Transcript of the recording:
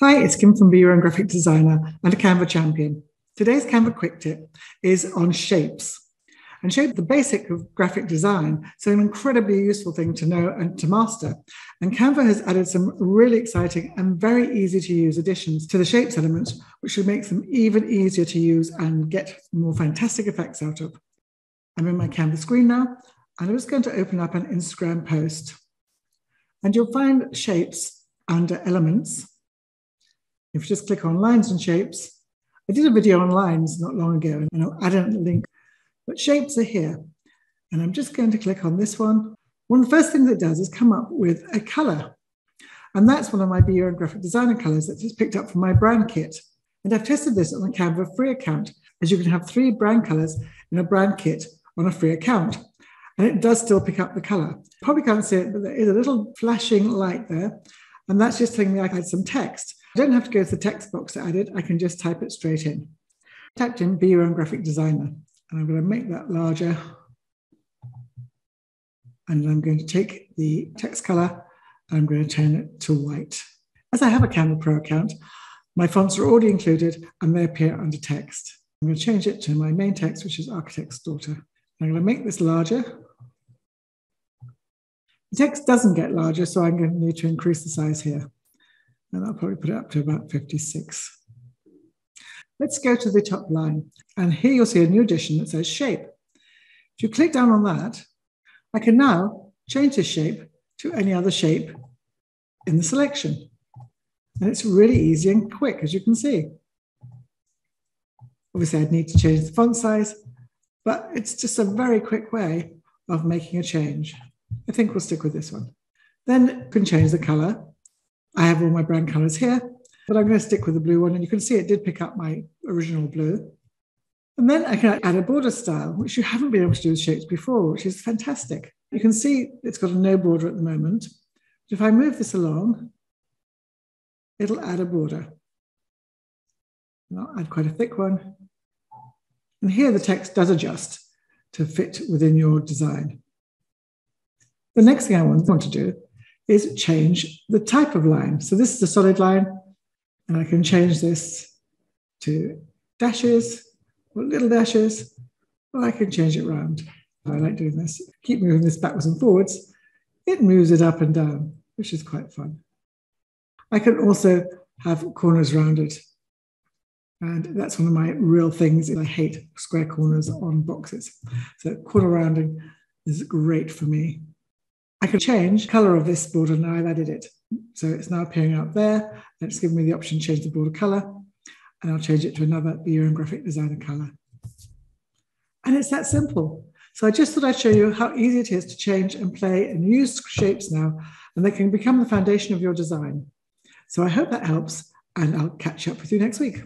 Hi, it's Kim from Be Your Own Graphic Designer and a Canva champion. Today's Canva quick tip is on shapes. And shape the basic of graphic design, so an incredibly useful thing to know and to master. And Canva has added some really exciting and very easy to use additions to the shapes elements, which should make them even easier to use and get more fantastic effects out of. I'm in my Canva screen now, and I'm just going to open up an Instagram post. And you'll find shapes under elements if you just click on lines and shapes, I did a video on lines not long ago and I'll add a link, but shapes are here. And I'm just going to click on this one. One of the first things it does is come up with a color. And that's one of my Own Graphic Designer colors that just picked up from my brand kit. And I've tested this on the Canva free account, as you can have three brand colors in a brand kit on a free account. And it does still pick up the color. Probably can't see it, but there is a little flashing light there. And that's just telling me I had some text. I don't have to go to the text box to add it. I can just type it straight in. Typed in, be your own graphic designer. And I'm going to make that larger. And I'm going to take the text color and I'm going to turn it to white. As I have a Canva Pro account, my fonts are already included and they appear under text. I'm going to change it to my main text, which is Architect's Daughter. I'm going to make this larger. The text doesn't get larger, so I'm going to need to increase the size here and I'll probably put it up to about 56. Let's go to the top line. And here you'll see a new addition that says shape. If you click down on that, I can now change the shape to any other shape in the selection. And it's really easy and quick, as you can see. Obviously, I'd need to change the font size, but it's just a very quick way of making a change. I think we'll stick with this one. Then you can change the color I have all my brand colors here, but I'm going to stick with the blue one. And you can see it did pick up my original blue. And then I can add a border style, which you haven't been able to do with shapes before, which is fantastic. You can see it's got a no border at the moment. But if I move this along, it'll add a border. And I'll add quite a thick one. And here the text does adjust to fit within your design. The next thing I want to do is change the type of line. So this is a solid line, and I can change this to dashes or little dashes, or I can change it around. I like doing this. Keep moving this backwards and forwards. It moves it up and down, which is quite fun. I can also have corners rounded. And that's one of my real things. I hate square corners on boxes. So corner rounding is great for me. I can change color of this border now I've added it. So it's now appearing up there. And it's given me the option to change the border color. And I'll change it to another Be Graphic Designer color. And it's that simple. So I just thought I'd show you how easy it is to change and play and use shapes now, and they can become the foundation of your design. So I hope that helps, and I'll catch up with you next week.